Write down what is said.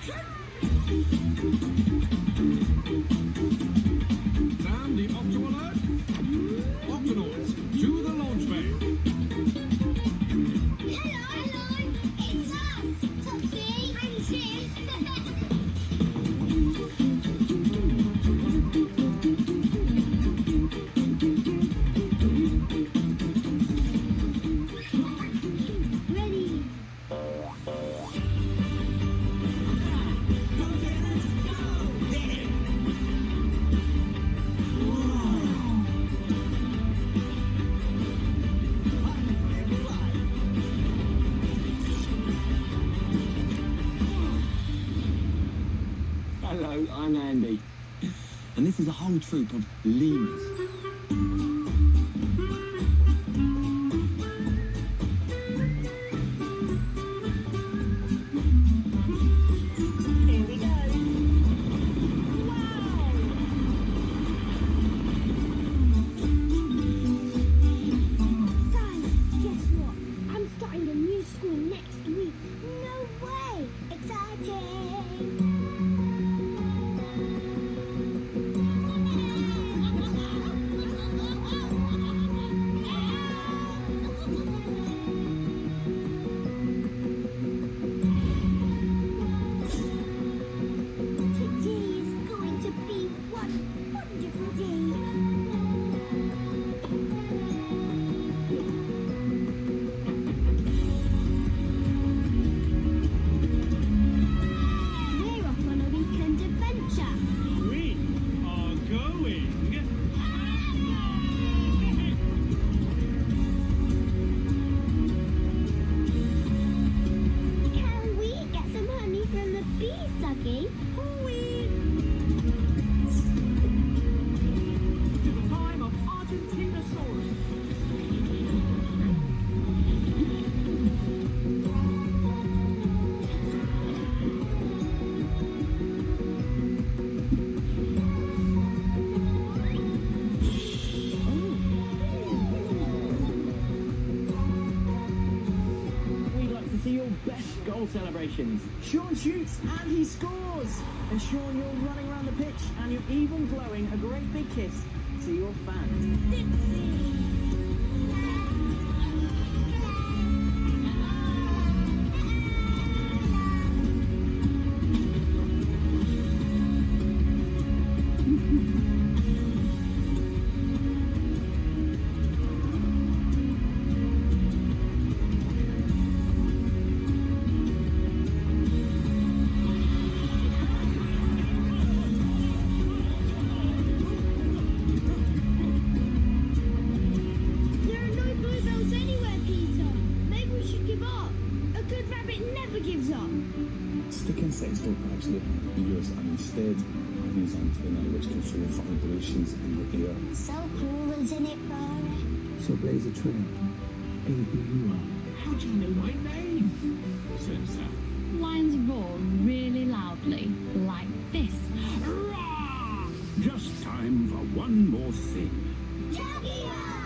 Thank you. I'm Andy. And this is a whole troop of lemurs. Going. Your best goal celebrations. Sean shoots and he scores. And Sean, you're running around the pitch and you're even blowing a great big kiss to your fans. There Stick insects don't actually ears and instead have these antennae which control vibrations in the air. So cool, isn't it, Rory? So blaze a trail. Be who you are. How do you know my name? Turns out. Lions roar really loudly, like this. Hurrah! Just time for one more thing. Doggy-o!